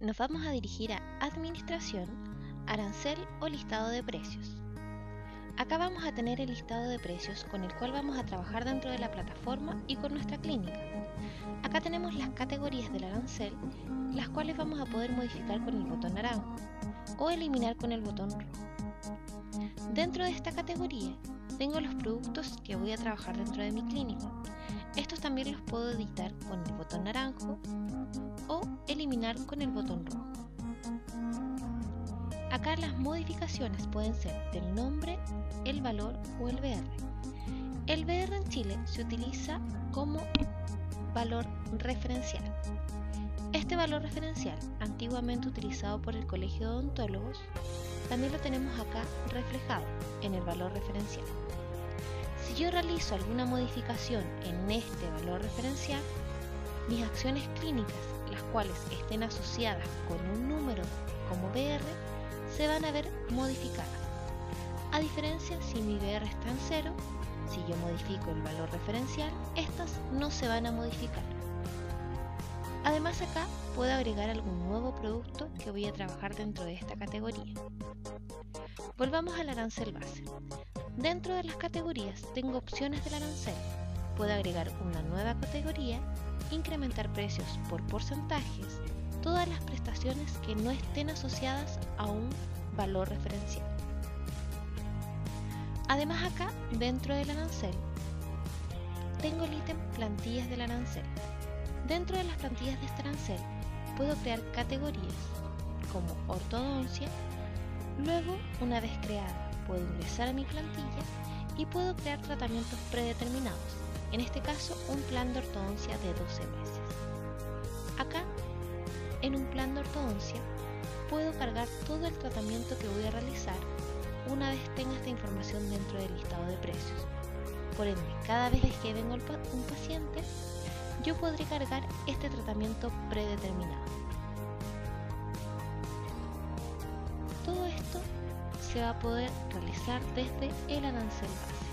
nos vamos a dirigir a Administración, Arancel o Listado de Precios. Acá vamos a tener el listado de precios con el cual vamos a trabajar dentro de la plataforma y con nuestra clínica. Acá tenemos las categorías del arancel, las cuales vamos a poder modificar con el botón naranjo o eliminar con el botón rojo. Dentro de esta categoría tengo los productos que voy a trabajar dentro de mi clínica. Estos también los puedo editar con el botón naranjo o eliminar con el botón rojo. Acá las modificaciones pueden ser del nombre, el valor o el BR. El BR en Chile se utiliza como valor referencial. Este valor referencial, antiguamente utilizado por el Colegio de Odontólogos, también lo tenemos acá reflejado en el valor referencial. Si yo realizo alguna modificación en este valor referencial, mis acciones clínicas, las cuales estén asociadas con un número como BR, se van a ver modificadas. A diferencia, si mi BR está en cero, si yo modifico el valor referencial, estas no se van a modificar. Además acá puedo agregar algún nuevo producto que voy a trabajar dentro de esta categoría. Volvamos al arancel base. Dentro de las categorías tengo opciones del arancel. Puedo agregar una nueva categoría, incrementar precios por porcentajes, todas las prestaciones que no estén asociadas a un valor referencial. Además acá, dentro del arancel, tengo el ítem plantillas del arancel. Dentro de las plantillas de este arancel puedo crear categorías como ortodoncia. Luego, una vez creada, puedo ingresar a mi plantilla y puedo crear tratamientos predeterminados. En este caso, un plan de ortodoncia de 12 meses. Acá, en un plan de ortodoncia, puedo cargar todo el tratamiento que voy a realizar una vez tenga esta información dentro del listado de precios. Por ende, cada vez que venga un paciente, yo podré cargar este tratamiento predeterminado. Todo esto va a poder realizar desde el arancel base.